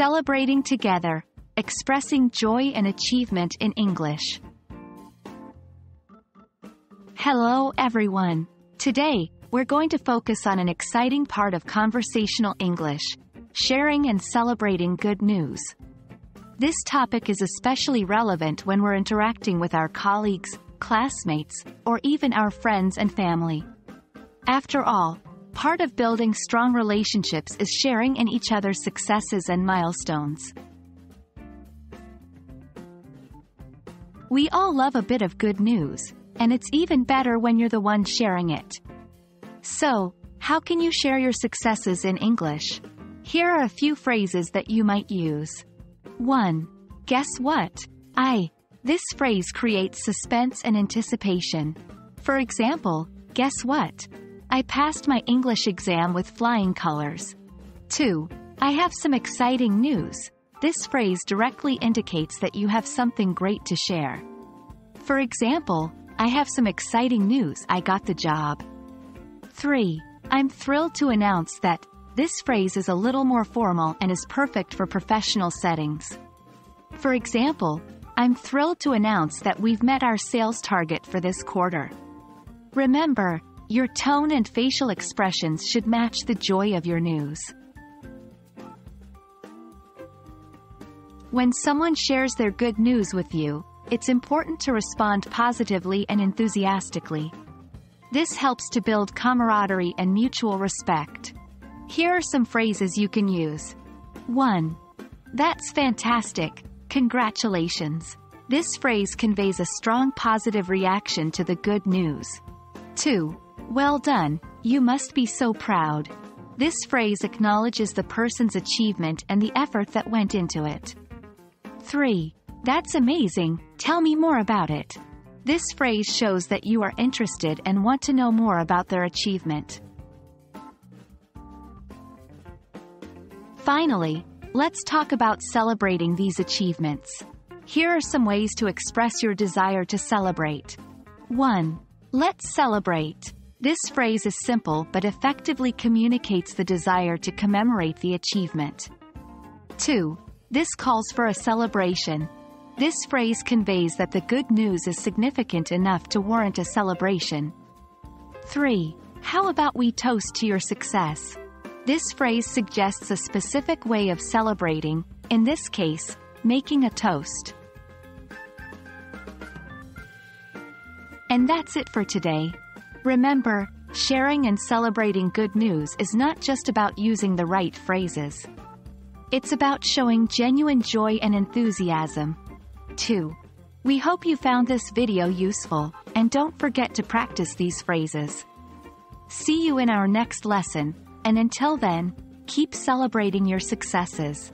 Celebrating together, expressing joy and achievement in English. Hello everyone. Today, we're going to focus on an exciting part of conversational English, sharing and celebrating good news. This topic is especially relevant when we're interacting with our colleagues, classmates, or even our friends and family. After all, part of building strong relationships is sharing in each other's successes and milestones. We all love a bit of good news, and it's even better when you're the one sharing it. So, how can you share your successes in English? Here are a few phrases that you might use. 1. Guess what? I. This phrase creates suspense and anticipation. For example, guess what? I passed my English exam with flying colors. 2. I have some exciting news. This phrase directly indicates that you have something great to share. For example, I have some exciting news, I got the job. 3. I'm thrilled to announce that this phrase is a little more formal and is perfect for professional settings. For example, I'm thrilled to announce that we've met our sales target for this quarter. Remember, your tone and facial expressions should match the joy of your news. When someone shares their good news with you, it's important to respond positively and enthusiastically. This helps to build camaraderie and mutual respect. Here are some phrases you can use. 1. That's fantastic. Congratulations. This phrase conveys a strong positive reaction to the good news. 2. Well done, you must be so proud. This phrase acknowledges the person's achievement and the effort that went into it. 3. That's amazing, tell me more about it. This phrase shows that you are interested and want to know more about their achievement. Finally, let's talk about celebrating these achievements. Here are some ways to express your desire to celebrate. 1. Let's celebrate. This phrase is simple but effectively communicates the desire to commemorate the achievement. 2. This calls for a celebration. This phrase conveys that the good news is significant enough to warrant a celebration. 3. How about we toast to your success? This phrase suggests a specific way of celebrating, in this case, making a toast. And that's it for today. Remember, sharing and celebrating good news is not just about using the right phrases. It's about showing genuine joy and enthusiasm. 2. We hope you found this video useful, and don't forget to practice these phrases. See you in our next lesson, and until then, keep celebrating your successes.